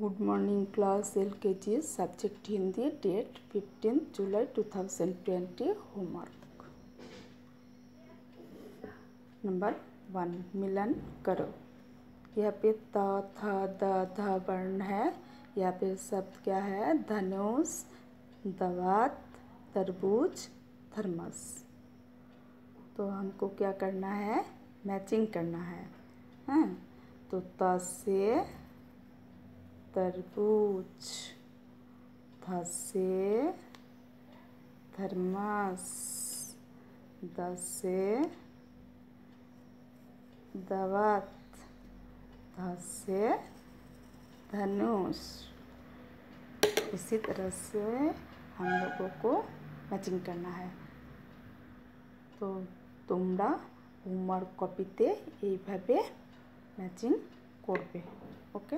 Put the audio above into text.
Good morning class L K G subject Hindi date fifteen July two thousand twenty homework number one मिलन करो। यहाँ पे त, थ, the, ध वर्ण है। यहाँ पे शब्द क्या है? धनुष, दवात, तरबूज, थर्मस। तो हमको क्या करना है? मैचिंग करना है। हैं तो त से तरबूज ध से थर्मस द से दवात ध से धनुष इसी तरह से हम लोगों को मैचिंग करना है তো তোমরা হোমওয়ার্ক কপিতে এইভাবে ম্যাচিং করবে ওকে